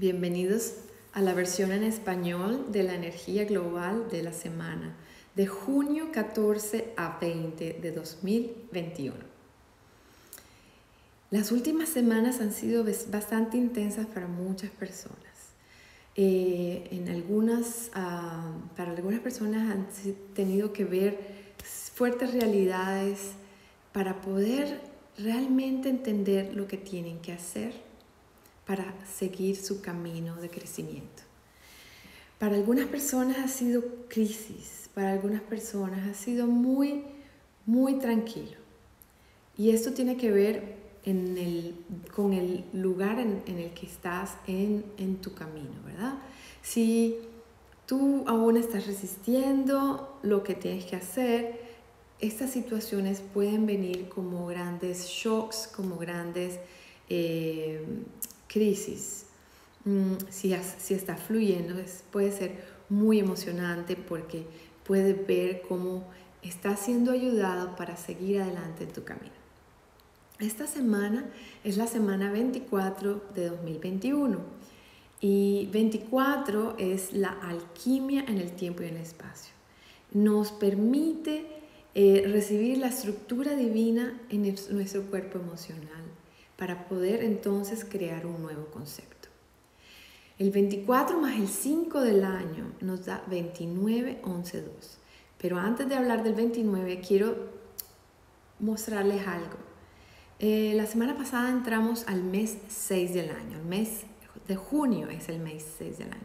Bienvenidos a la versión en español de la energía global de la semana de junio 14 a 20 de 2021. Las últimas semanas han sido bastante intensas para muchas personas. Eh, en algunas, ah, para algunas personas han tenido que ver fuertes realidades para poder realmente entender lo que tienen que hacer para seguir su camino de crecimiento. Para algunas personas ha sido crisis, para algunas personas ha sido muy, muy tranquilo. Y esto tiene que ver con el lugar en, el que estás en, tu camino, ¿verdad? Si tú aún estás resistiendo lo que tienes que hacer, estas situaciones pueden venir como grandes shocks, como grandes eh, crisis, mm, si, si está fluyendo, puede ser muy emocionante porque puedes ver cómo estás siendo ayudado para seguir adelante en tu camino. Esta semana es la semana 24 de 2021 y 24 es la alquimia en el tiempo y en el espacio. Nos permite eh, recibir la estructura divina en nuestro cuerpo emocional para poder entonces crear un nuevo concepto. El 24 más el 5 del año nos da 29, 11, 2. Pero antes de hablar del 29, quiero mostrarles algo. Eh, la semana pasada entramos al mes 6 del año. El mes de junio es el mes 6 del año.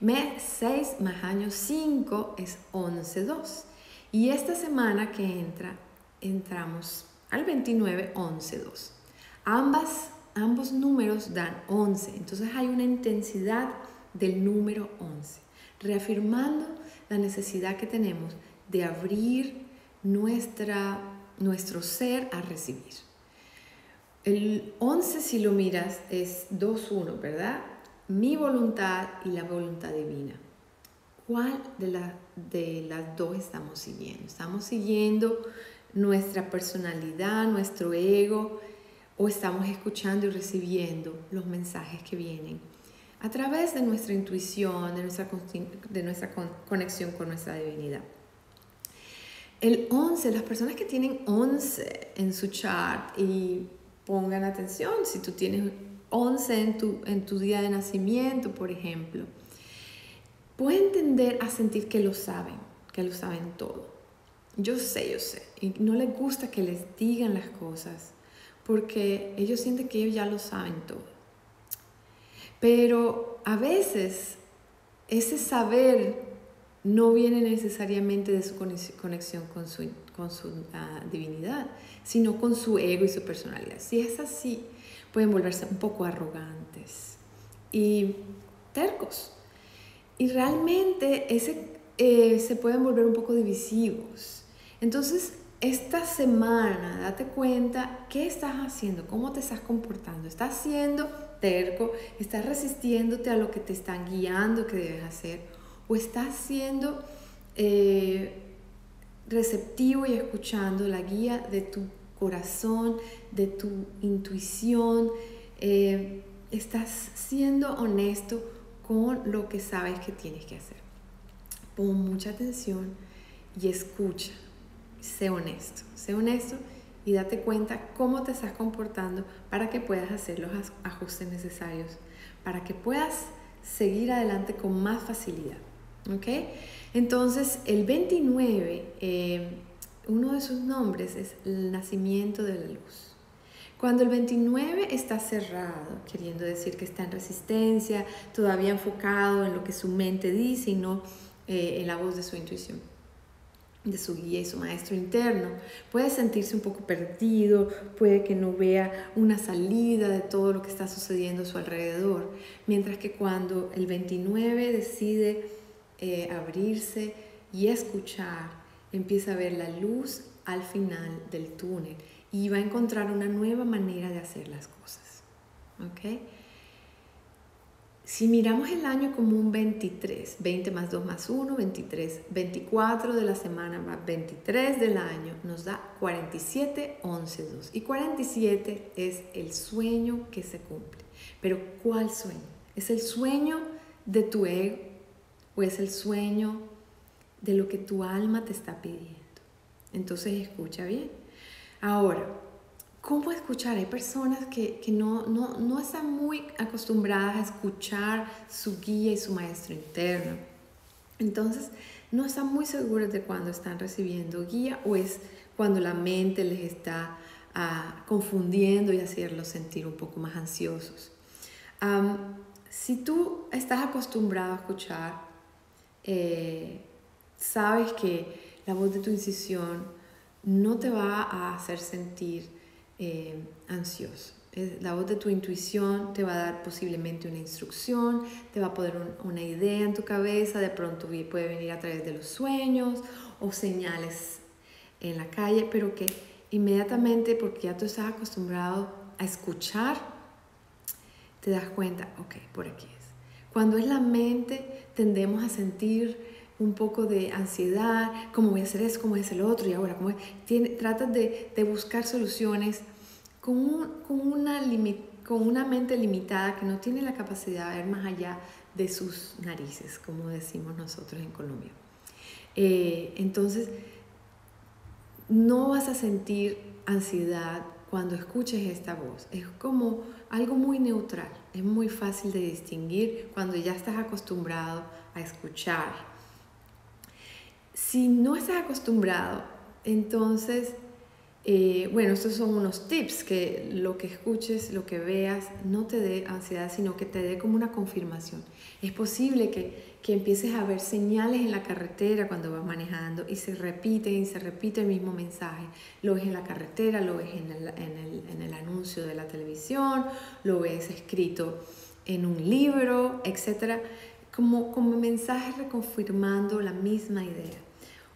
Mes 6 más año 5 es 11, 2. Y esta semana que entra, entramos al 29, 11, 2. Ambas, ambos números dan 11, entonces hay una intensidad del número 11, reafirmando la necesidad que tenemos de abrir nuestra, nuestro ser a recibir. El 11, si lo miras, es 2-1, ¿verdad? Mi voluntad y la voluntad divina. ¿Cuál de, la, de las dos estamos siguiendo? Estamos siguiendo nuestra personalidad, nuestro ego, o estamos escuchando y recibiendo los mensajes que vienen a través de nuestra intuición, de nuestra, de nuestra conexión con nuestra divinidad. El 11, las personas que tienen 11 en su chart y pongan atención, si tú tienes 11 en tu, en tu día de nacimiento, por ejemplo, pueden tender a sentir que lo saben, que lo saben todo. Yo sé, yo sé, y no les gusta que les digan las cosas porque ellos sienten que ellos ya lo saben todo. Pero a veces ese saber no viene necesariamente de su conexión con su, con su ah, divinidad, sino con su ego y su personalidad. Si es así, pueden volverse un poco arrogantes y tercos. Y realmente ese, eh, se pueden volver un poco divisivos. Entonces, esta semana date cuenta qué estás haciendo, cómo te estás comportando. ¿Estás siendo terco? ¿Estás resistiéndote a lo que te están guiando que debes hacer? ¿O estás siendo eh, receptivo y escuchando la guía de tu corazón, de tu intuición? Eh, ¿Estás siendo honesto con lo que sabes que tienes que hacer? Pon mucha atención y escucha sé honesto, sé honesto y date cuenta cómo te estás comportando para que puedas hacer los ajustes necesarios, para que puedas seguir adelante con más facilidad. ¿Ok? Entonces, el 29, eh, uno de sus nombres es el nacimiento de la luz. Cuando el 29 está cerrado, queriendo decir que está en resistencia, todavía enfocado en lo que su mente dice y no eh, en la voz de su intuición de su guía y su maestro interno. Puede sentirse un poco perdido, puede que no vea una salida de todo lo que está sucediendo a su alrededor, mientras que cuando el 29 decide eh, abrirse y escuchar, empieza a ver la luz al final del túnel y va a encontrar una nueva manera de hacer las cosas. ¿ok?, si miramos el año como un 23, 20 más 2 más 1, 23, 24 de la semana más 23 del año, nos da 47, 11, 2. Y 47 es el sueño que se cumple. Pero ¿cuál sueño? ¿Es el sueño de tu ego o es el sueño de lo que tu alma te está pidiendo? Entonces escucha bien. Ahora, ¿cómo escuchar? Hay personas que, no, no, no están muy acostumbradas a escuchar su guía y su maestro interno. Entonces, no están muy seguros de cuándo están recibiendo guía o es cuando la mente les está ah, confundiendo y hacerlos sentir un poco más ansiosos. si tú estás acostumbrado a escuchar, eh, sabes que la voz de tu incisión no te va a hacer sentir eh, ansioso. La voz de tu intuición te va a dar posiblemente una instrucción, te va a poner una idea en tu cabeza, de pronto puede venir a través de los sueños o señales en la calle, pero que inmediatamente, porque ya tú estás acostumbrado a escuchar, te das cuenta, ok, por aquí es. Cuando es la mente, tendemos a sentir un poco de ansiedad, cómo voy a hacer eso, cómo voy a hacer lo otro, y ahora, ¿cómo Tiene, tratas de, buscar soluciones con, con, una con una mente limitada que no tiene la capacidad de ver más allá de sus narices, como decimos nosotros en Colombia. Eh, entonces, no vas a sentir ansiedad cuando escuches esta voz. Es como algo muy neutral, es muy fácil de distinguir cuando ya estás acostumbrado a escuchar. Si no estás acostumbrado, entonces eh, bueno, estos son unos tips, que lo que escuches, lo que veas, no te dé ansiedad, sino que te dé como una confirmación. Es posible que, que empieces a ver señales en la carretera cuando vas manejando y se repite y se repite el mismo mensaje. Lo ves en la carretera, lo ves en el, en el, en el anuncio de la televisión, lo ves escrito en un libro, etc. Como, como mensaje reconfirmando la misma idea.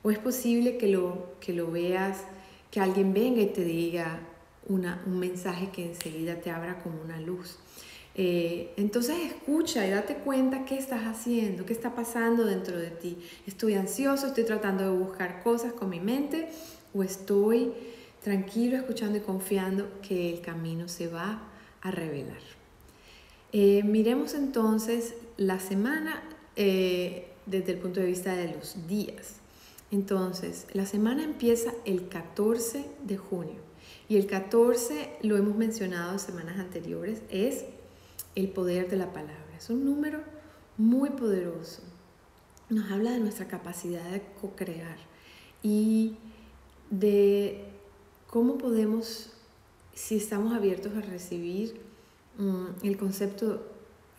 O es posible que lo, que lo veas que alguien venga y te diga una, un mensaje que enseguida te abra como una luz. Eh, entonces escucha y date cuenta qué estás haciendo, qué está pasando dentro de ti. Estoy ansioso, estoy tratando de buscar cosas con mi mente o estoy tranquilo escuchando y confiando que el camino se va a revelar. Eh, miremos entonces la semana eh, desde el punto de vista de los días. Entonces, la semana empieza el 14 de junio y el 14, lo hemos mencionado en semanas anteriores, es el poder de la palabra. Es un número muy poderoso. Nos habla de nuestra capacidad de co-crear y de cómo podemos, si estamos abiertos a recibir mm, el concepto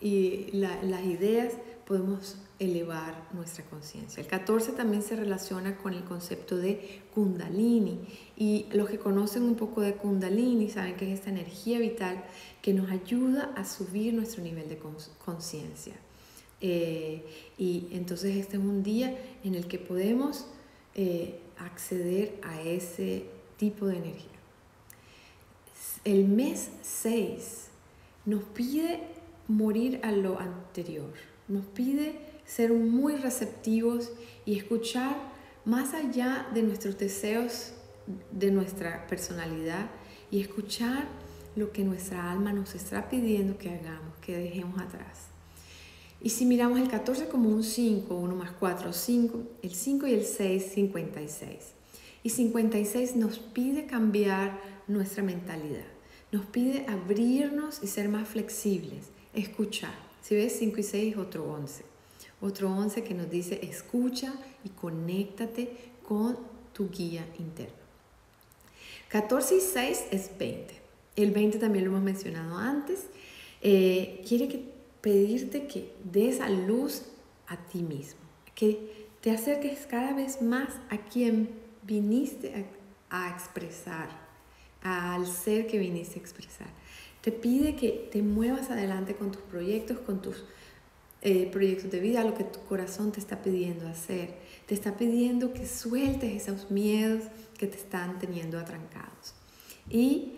y las ideas, podemos elevar nuestra conciencia. El 14 también se relaciona con el concepto de kundalini y los que conocen un poco de kundalini saben que es esta energía vital que nos ayuda a subir nuestro nivel de conciencia. Eh, y entonces este es un día en el que podemos eh, acceder a ese tipo de energía. El mes 6 nos pide morir a lo anterior, nos pide ser muy receptivos y escuchar más allá de nuestros deseos, de nuestra personalidad y escuchar lo que nuestra alma nos está pidiendo que hagamos, que dejemos atrás. Y si miramos el 14 como un 5, 1 más 4, 5, el 5 y el 6, 56. Y 56 nos pide cambiar nuestra mentalidad, nos pide abrirnos y ser más flexibles, escuchar. Si ves 5 y 6, otro 11. Otro 11 que nos dice, escucha y conéctate con tu guía interno. 14 y 6 es 20. El 20 también lo hemos mencionado antes. Eh, quiere que, pedirte que des a luz a ti mismo, que te acerques cada vez más a quien viniste a, a expresar, al ser que viniste a expresar. Te pide que te muevas adelante con tus proyectos, con tus eh, proyectos de vida, lo que tu corazón te está pidiendo hacer. Te está pidiendo que sueltes esos miedos que te están teniendo atrancados. Y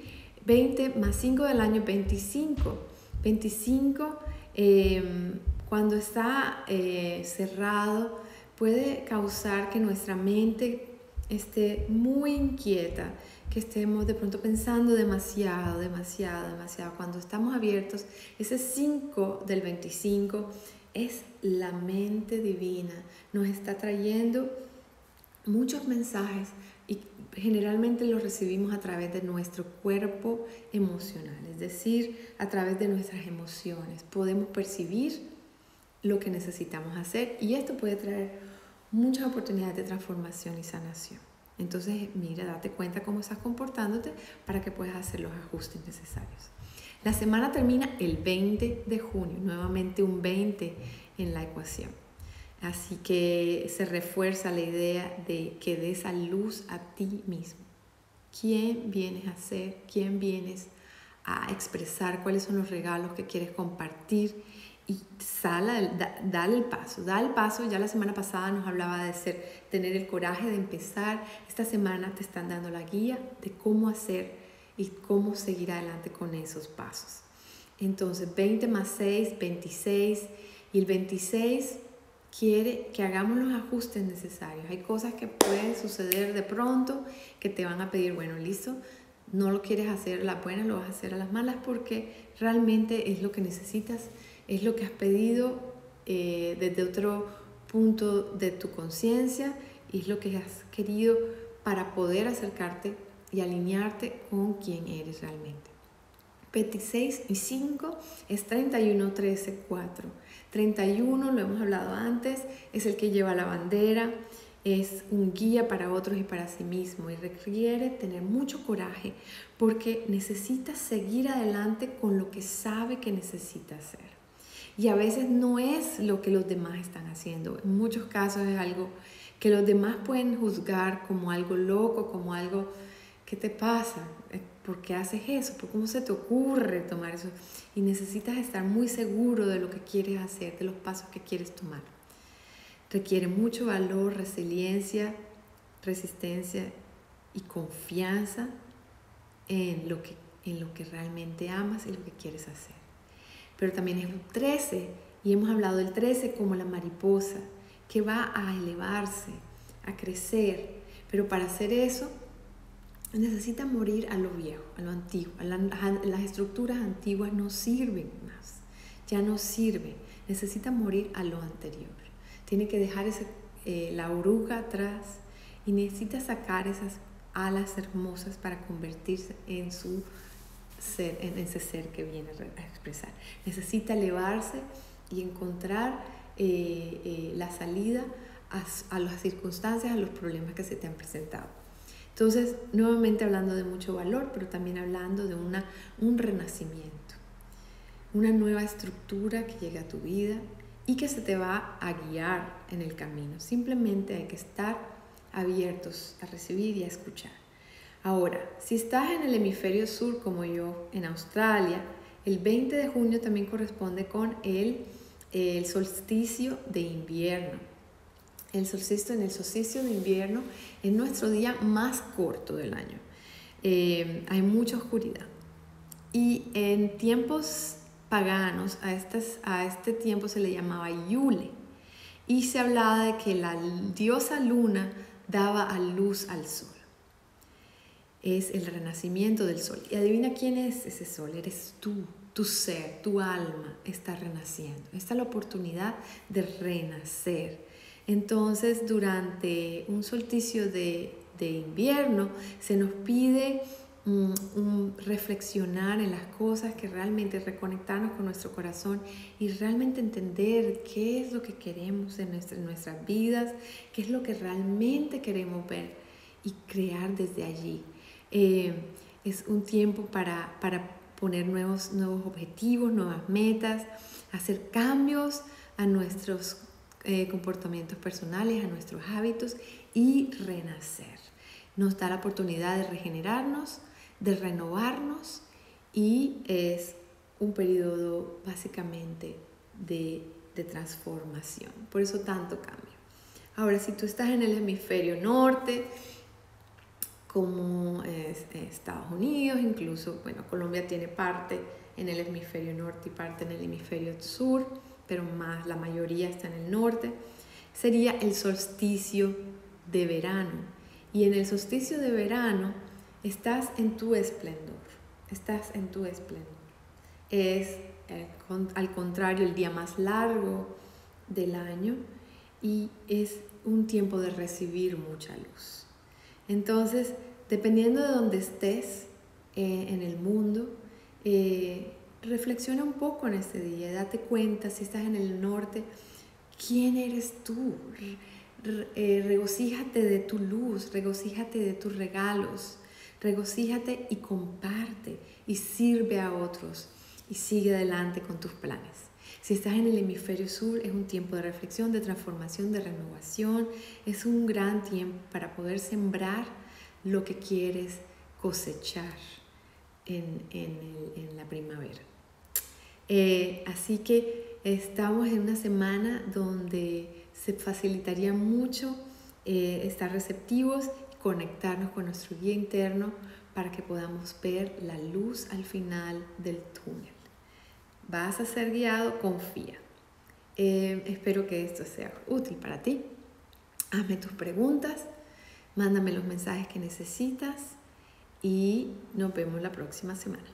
20 más 5 del año 25. 25 em, cuando está eh, cerrado puede causar que nuestra mente esté muy inquieta, que estemos de pronto pensando demasiado, demasiado, demasiado. Cuando estamos abiertos, ese 5 del 25 es la mente divina. Nos está trayendo muchos mensajes y generalmente los recibimos a través de nuestro cuerpo emocional, es decir, a través de nuestras emociones. Podemos percibir lo que necesitamos hacer y esto puede traer muchas oportunidades de transformación y sanación. Entonces, mira, date cuenta cómo estás comportándote para que puedas hacer los ajustes necesarios. La semana termina el 20 de junio, nuevamente un 20 en la ecuación. Así que se refuerza la idea de que des a luz a ti mismo. ¿Quién vienes a ser? ¿Quién vienes a expresar? ¿Cuáles son los regalos que quieres compartir? Y sala, dale el paso, da el paso. Ya la semana pasada nos hablaba de ser, tener el coraje de empezar. Esta semana te están dando la guía de cómo hacer y cómo seguir adelante con esos pasos. Entonces, 20 más 6, 26. Y el 26 quiere que hagamos los ajustes necesarios. Hay cosas que pueden suceder de pronto que te van a pedir, bueno, listo, no lo quieres hacer a las buenas, lo vas a hacer a las malas porque realmente es lo que necesitas, es lo que has pedido eh, desde otro punto de tu conciencia y es lo que has querido para poder acercarte y alinearte con quien eres realmente. 26 y 5 es 31, 13, 4. 31, lo hemos hablado antes, es el que lleva la bandera, es un guía para otros y para sí mismo y requiere tener mucho coraje porque necesita seguir adelante con lo que sabe que necesita hacer. Y a veces no es lo que los demás están haciendo. En muchos casos es algo que los demás pueden juzgar como algo loco, como algo, ¿qué te pasa? ¿Por qué haces eso? ¿Por cómo se te ocurre tomar eso? Y necesitas estar muy seguro de lo que quieres hacer, de los pasos que quieres tomar. Requiere mucho valor, resiliencia, resistencia y confianza en lo que, en lo que realmente amas y lo que quieres hacer. Pero también es un 13 y hemos hablado del 13 como la mariposa que va a elevarse, a crecer. Pero para hacer eso necesita morir a lo viejo, a lo antiguo. las estructuras antiguas no sirven más, ya no sirven. Necesita morir a lo anterior. Tiene que dejar ese, eh, la oruga atrás y necesita sacar esas alas hermosas para convertirse en su ser, en ese ser que viene a expresar. Necesita elevarse y encontrar eh, eh, la salida a las circunstancias, a los problemas que se te han presentado. Entonces, nuevamente hablando de mucho valor, pero también hablando de una, un renacimiento, una nueva estructura que llega a tu vida y que se te va a guiar en el camino. Simplemente hay que estar abiertos a recibir y a escuchar. Ahora, si estás en el hemisferio sur como yo, en Australia, el 20 de junio también corresponde con el, solsticio de invierno el solsticio en el solsticio de invierno es nuestro día más corto del año. Eh, hay mucha oscuridad. Y en tiempos paganos, a, a este tiempo se le llamaba Yule. Y se hablaba de que la diosa luna daba a luz al sol. Es el renacimiento del sol. Y adivina quién es ese sol. Eres tú, tu ser, tu alma está renaciendo. Esta es la oportunidad de renacer entonces, durante un solsticio de, invierno, se nos pide mm, reflexionar en las cosas que realmente reconectarnos con nuestro corazón y realmente entender qué es lo que queremos en, nuestras vidas, qué es lo que realmente queremos ver y crear desde allí. Eh, es un tiempo para, poner nuevos, nuevos objetivos, nuevas metas, hacer cambios a nuestros eh, comportamientos personales, a nuestros hábitos y renacer. Nos da la oportunidad de regenerarnos, de renovarnos y es un periodo básicamente de, de transformación. Por eso tanto cambio. Ahora, si tú estás en el hemisferio norte, como Estados Unidos, incluso, bueno, Colombia tiene parte en el hemisferio norte y parte en el hemisferio sur, pero más la mayoría está en el norte, sería el solsticio de verano. Y en el solsticio de verano estás en tu esplendor, estás en tu esplendor. Es eh, al contrario el día más largo del año y es un tiempo de recibir mucha luz. Entonces, dependiendo de donde estés eh, en el mundo, eh, reflexiona un poco en este día, date cuenta si estás en el norte, ¿quién eres tú? Eh, regocíjate de tu luz, regocíjate de tus regalos, regocíjate y comparte y sirve a otros y sigue adelante con tus planes. Si estás en el hemisferio sur, es un tiempo de reflexión, de transformación, de renovación. Es un gran tiempo para poder sembrar lo que quieres cosechar en, la primavera. Eh, así que estamos en una semana donde se facilitaría mucho eh, estar receptivos conectarnos con nuestro guía interno para que podamos ver la luz al final del túnel. Vas a ser guiado, confía. Eh, espero que esto sea útil para ti. Hazme tus preguntas, mándame los mensajes que necesitas y nos vemos la próxima semana.